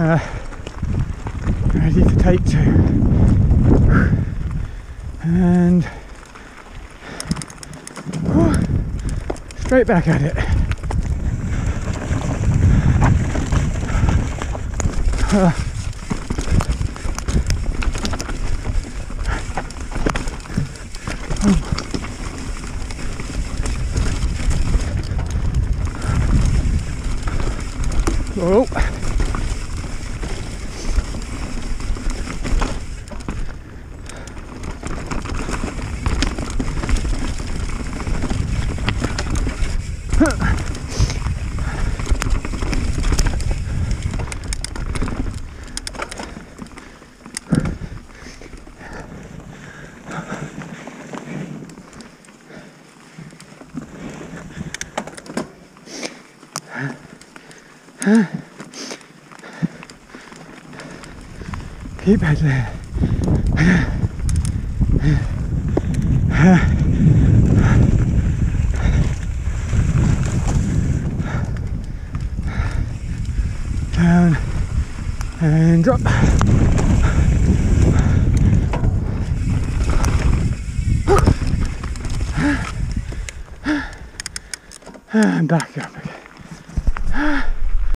Uh, ready to take two. And straight back at it. Uh, Oh. Keep it there. down and drop. And back up again.